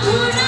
突然。